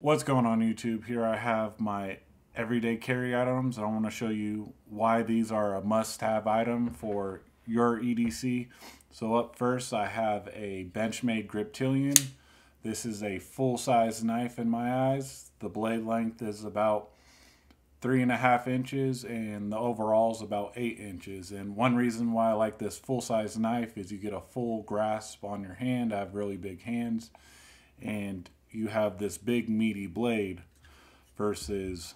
What's going on YouTube? Here I have my everyday carry items. I want to show you why these are a must-have item for your EDC. So up first I have a Benchmade Griptilian. This is a full-size knife in my eyes. The blade length is about three and a half inches and the overall is about eight inches. And one reason why I like this full-size knife is you get a full grasp on your hand. I have really big hands and you have this big meaty blade versus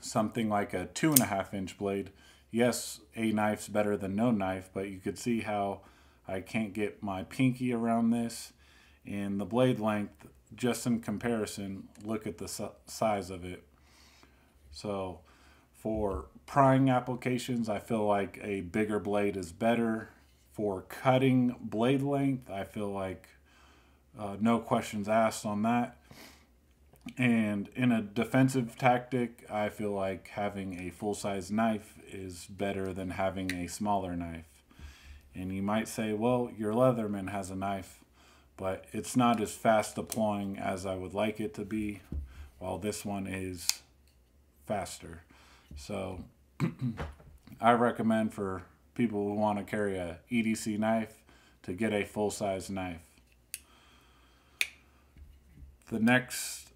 something like a two and a half inch blade. Yes, a knife's better than no knife, but you could see how I can't get my pinky around this. And the blade length, just in comparison, look at the size of it. So for prying applications, I feel like a bigger blade is better. For cutting blade length, I feel like uh, no questions asked on that. And in a defensive tactic, I feel like having a full size knife is better than having a smaller knife. And you might say, well, your Leatherman has a knife, but it's not as fast deploying as I would like it to be, while this one is faster. So I recommend for people who want to carry a EDC knife to get a full size knife. The next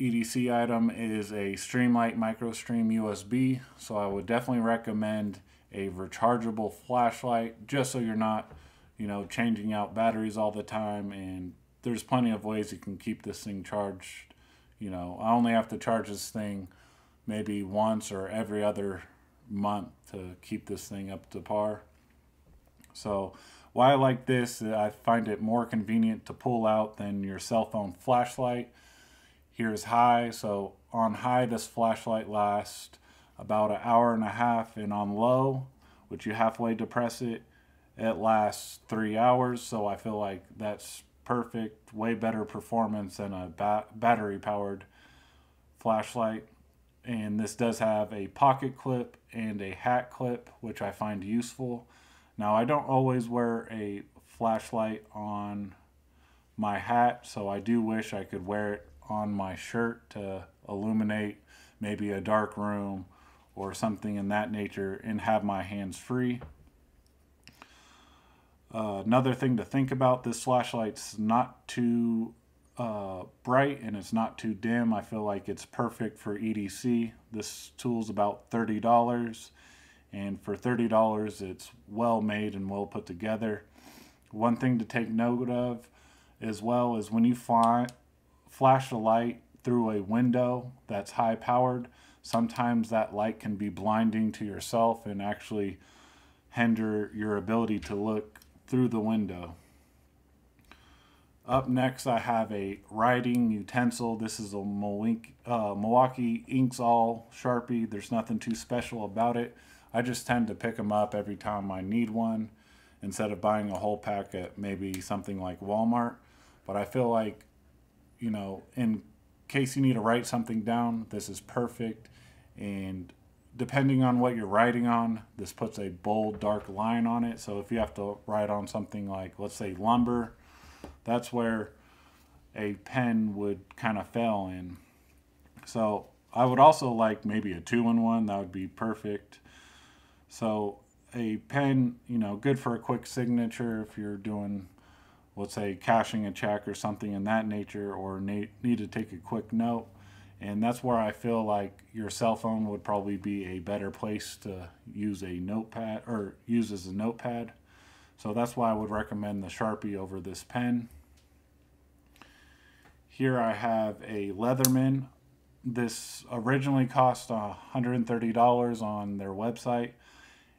EDC item is a Streamlight MicroStream USB. So I would definitely recommend a rechargeable flashlight just so you're not, you know, changing out batteries all the time. And there's plenty of ways you can keep this thing charged. You know, I only have to charge this thing maybe once or every other month to keep this thing up to par. So why I like this, I find it more convenient to pull out than your cell phone flashlight. Here's high, so on high this flashlight lasts about an hour and a half and on low, which you halfway depress it, it lasts three hours. So I feel like that's perfect, way better performance than a ba battery powered flashlight. And this does have a pocket clip and a hat clip, which I find useful. Now I don't always wear a flashlight on my hat, so I do wish I could wear it on my shirt to illuminate maybe a dark room or something in that nature and have my hands free. Uh, another thing to think about, this flashlight's not too uh, bright and it's not too dim. I feel like it's perfect for EDC. This tool's about $30 and for $30 it's well made and well put together. One thing to take note of as well is when you fly, flash a light through a window that's high powered, sometimes that light can be blinding to yourself and actually hinder your ability to look through the window. Up next, I have a writing utensil. This is a uh, Milwaukee Inkzall Sharpie. There's nothing too special about it. I just tend to pick them up every time I need one instead of buying a whole pack at maybe something like Walmart. But I feel like, you know, in case you need to write something down, this is perfect. And depending on what you're writing on, this puts a bold, dark line on it. So if you have to write on something like, let's say, lumber, that's where a pen would kind of fail in. So I would also like maybe a two in one, that would be perfect. So a pen, you know, good for a quick signature if you're doing, let's say, cashing a check or something in that nature, or need, to take a quick note. And that's where I feel like your cell phone would probably be a better place to use a notepad or use as a notepad. So that's why I would recommend the Sharpie over this pen. Here I have a Leatherman. This originally cost $130 on their website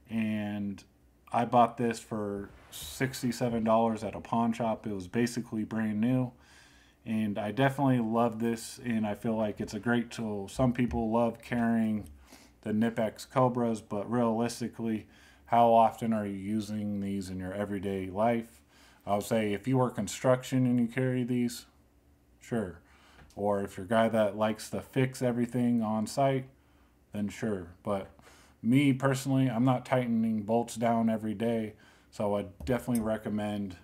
and I bought this for $67 at a pawn shop. It was basically brand new. And I definitely love this, and I feel like it's a great tool. Some people love carrying the Knipex Cobras, but realistically, how often are you using these in your everyday life? I would say if you work construction and you carry these, sure. Or if you're a guy that likes to fix everything on site, then sure. But me personally, I'm not tightening bolts down every day, so I definitely recommend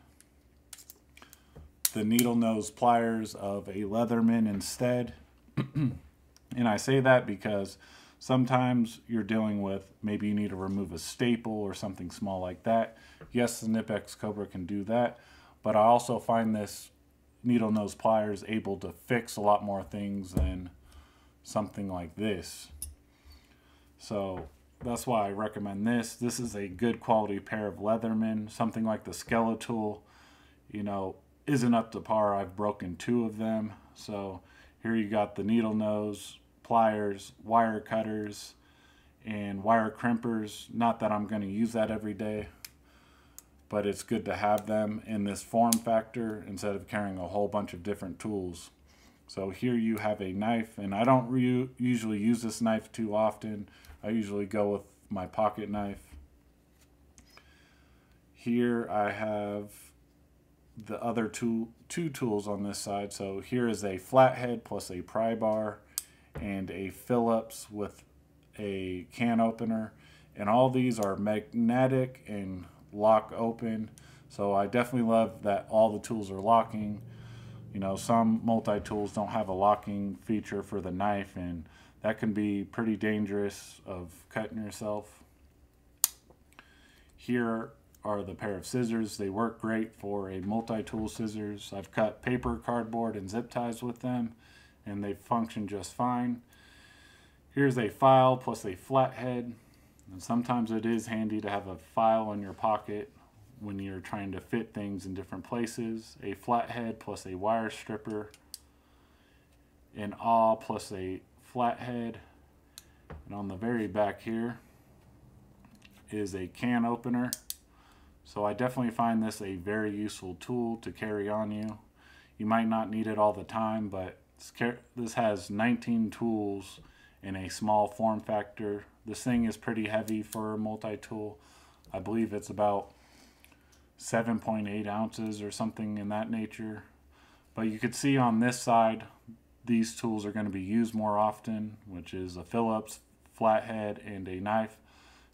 the needle nose pliers of a Leatherman instead. and I say that because sometimes you're dealing with maybe you need to remove a staple or something small like that. Yes, the Knipex Cobra can do that, but I also find this needle nose pliers able to fix a lot more things than something like this. So that's why I recommend this. This is a good quality pair of Leatherman. Something like the Skeletool, you know, isn't up to par. I've broken two of them. So here you got the needle nose, pliers, wire cutters, and wire crimpers. Not that I'm going to use that every day, but it's good to have them in this form factor instead of carrying a whole bunch of different tools. So here you have a knife, and I don't usually use this knife too often. I usually go with my pocket knife. Here I have the other two, two tools on this side. So here is a flathead plus a pry bar and a Phillips with a can opener. And all these are magnetic and lock open. So I definitely love that all the tools are locking. You know, some multi-tools don't have a locking feature for the knife and that can be pretty dangerous of cutting yourself. Here are the pair of scissors. They work great for a multi-tool scissors. I've cut paper, cardboard, and zip ties with them, and they function just fine. Here's a file plus a flathead. And sometimes it is handy to have a file in your pocket when you're trying to fit things in different places. A flathead plus a wire stripper. An awl plus a flathead. And on the very back here is a can opener. So I definitely find this a very useful tool to carry on you. You might not need it all the time, but this has 19 tools in a small form factor. This thing is pretty heavy for a multi-tool. I believe it's about 7.8 ounces or something in that nature. But you could see on this side, these tools are going to be used more often, which is a Phillips, flathead, and a knife.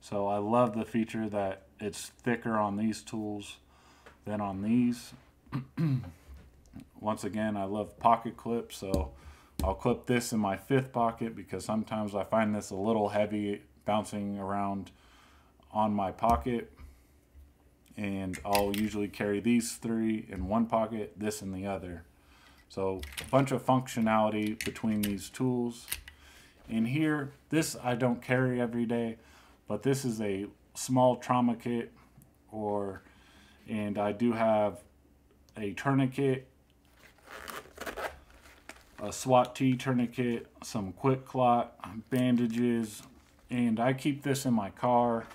So I love the feature that it's thicker on these tools than on these. Once again, I love pocket clips, so I'll clip this in my fifth pocket because sometimes I find this a little heavy bouncing around on my pocket. And I'll usually carry these three in one pocket, this in the other. So a bunch of functionality between these tools. In here, this I don't carry every day, but this is a small trauma kit or and I do have a tourniquet a SWAT T tourniquet, some QuikClot, bandages, and I keep this in my car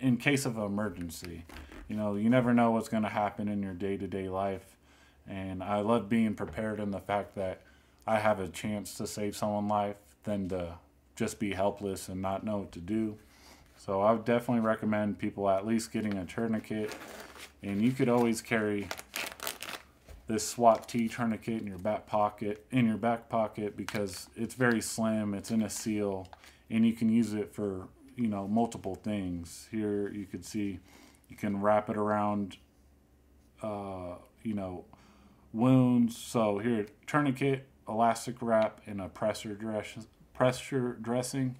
in case of an emergency. You know, you never know what's going to happen in your day-to-day -day life. And I love being prepared in the fact that I have a chance to save someone's life than to just be helpless and not know what to do. So I would definitely recommend people at least getting a tourniquet. And you could always carry this SWAT T tourniquet in your back pocket in your back pocket because it's very slim, it's in a seal, and you can use it for you know multiple things. Here you can see you can wrap it around uh, you know wounds. So here, tourniquet, elastic wrap, and a pressure dress, pressure dressing.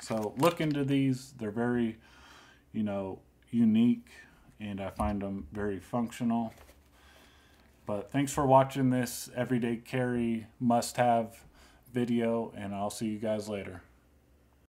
So look into these. They're very, you know, unique, and I find them very functional. But thanks for watching this everyday carry must-have video, and I'll see you guys later.